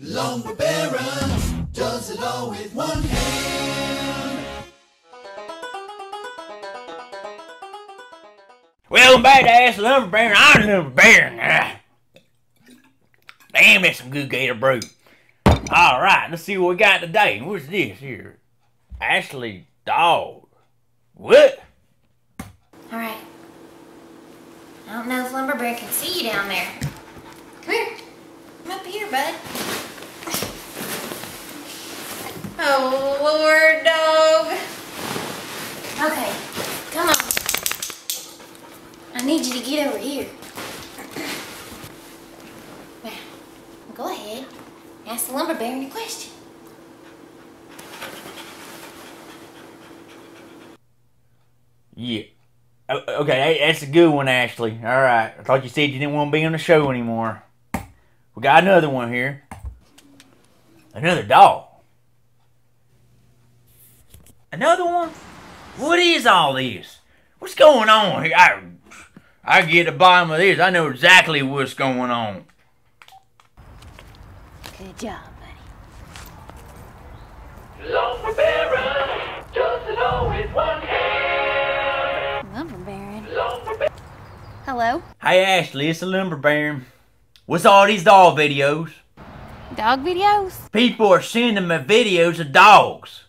Lumber Baron does it all with one hand. Welcome back to Ask the Lumber Baron. I'm the Lumber Baron. Ah. Damn, that's some good gator brew. All right, let's see what we got today. What's this here? Ashley Dog. What? All right. I don't know if Lumber Baron can see you down there. Come here. Come up here, bud. Oh, Lord, dog. Okay, come on. I need you to get over here. Now, go ahead. Ask the Lumber Baron a question. Yeah. Okay, that's a good one, Ashley. All right. I thought you said you didn't want to be on the show anymore. We got another one here. Another dog. Another one? What is all this? What's going on here? I, I get the bottom of this. I know exactly what's going on. Good job, buddy. Lumber Baron does it all with one hand. Lumber Baron. Hello? Hey Ashley, it's a lumber baron. What's all these dog videos? Dog videos? People are sending me videos of dogs.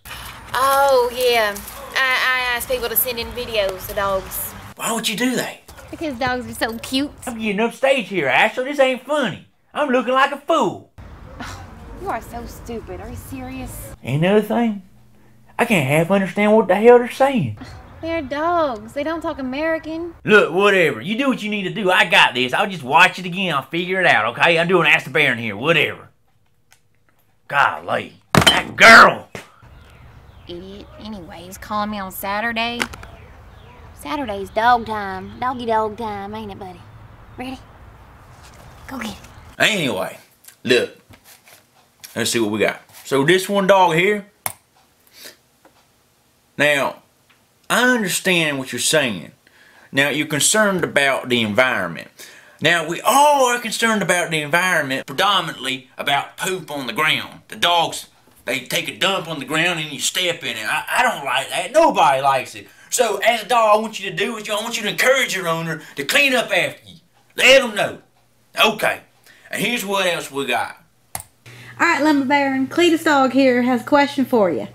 Oh, yeah. I, I ask people to send in videos of dogs. Why would you do that? Because dogs are so cute. I'm getting upstage here, Ashley. This ain't funny. I'm looking like a fool. You are so stupid. Are you serious? Another thing, I can't half understand what the hell they're saying. They're dogs. They don't talk American. Look, whatever. You do what you need to do. I got this. I'll just watch it again. I'll figure it out, okay? I'm doing Ask the Baron here. Whatever. Golly. That girl. Idiot. Anyways, calling me on Saturday. Saturday's dog time. Doggy dog time, ain't it, buddy? Ready? Go get it. Anyway, look. Let's see what we got. So this one dog here. Now, I understand what you're saying. Now, you're concerned about the environment. Now, we all are concerned about the environment, predominantly about poop on the ground. The dogs, they take a dump on the ground and you step in it. I, I don't like that. Nobody likes it. So, as a dog, I want you to do is I want you to encourage your owner to clean up after you. Let them know. Okay. And here's what else we got. All right, Lumber Baron, Cletus Dog here has a question for you.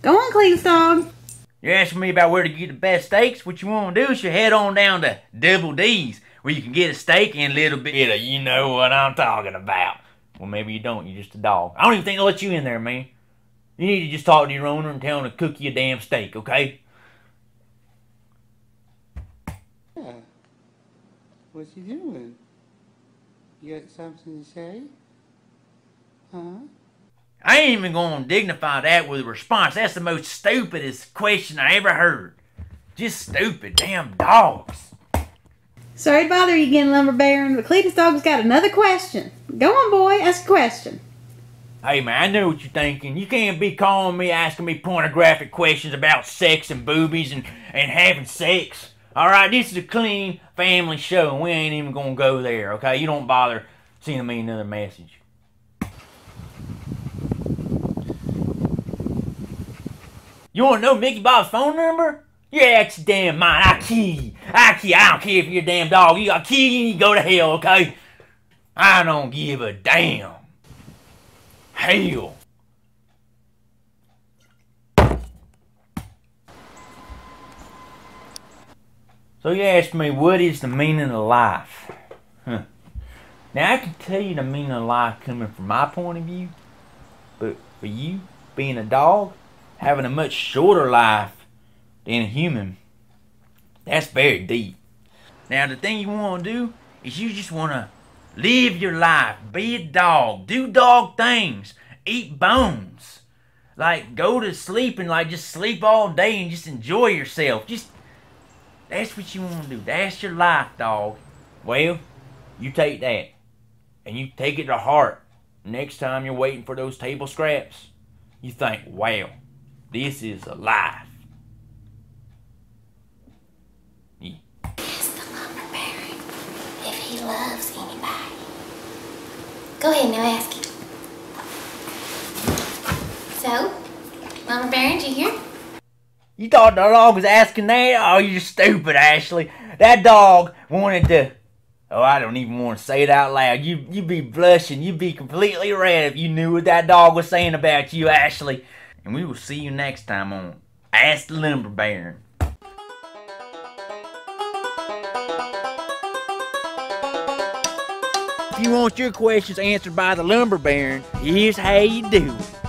Go on, Cletus Dog. You're asking me about where to get the best steaks. What you want to do is you head on down to Double D's, where you can get a steak and a little bit of you know what I'm talking about. Well, maybe you don't. You're just a dog. I don't even think they'll let you in there, man. You need to just talk to your owner and tell him to cook you a damn steak, okay? Yeah. What you doing? You got something to say? Huh? I ain't even gonna dignify that with a response. That's the most stupidest question I ever heard. Just stupid damn dogs. Sorry to bother you again, Lumber Baron, but Cletus Dog's got another question. Go on, boy, ask a question. Hey man, I know what you're thinking. You can't be calling me asking me pornographic questions about sex and boobies and, and having sex. Alright, this is a clean family show and we ain't even gonna go there, okay? You don't bother sending me another message. You wanna know Mickey Bob's phone number? Your damn mine. I key. I key. I don't care if you're a damn dog. You got key and you go to hell, okay? I don't give a damn. Hell. So you asked me, what is the meaning of life? Huh. Now I can tell you the meaning of life coming from my point of view, but for you, being a dog, having a much shorter life than a human, that's very deep. Now the thing you want to do is you just want to live your life, be a dog, do dog things, eat bones, like go to sleep and like just sleep all day and just enjoy yourself. Just that's what you want to do. That's your life, dog. Well, you take that and you take it to heart. Next time you're waiting for those table scraps, you think, wow, this is a life. Go ahead, now ask it. So, Mama Bear, you hear? You thought the dog was asking that? Oh, you're stupid, Ashley. That dog wanted to... Oh, I don't even want to say it out loud. You, you'd be blushing. You'd be completely red if you knew what that dog was saying about you, Ashley. And we will see you next time on Ask the Lumber Baron. If you want your questions answered by the Lumber Baron, here's how you do it.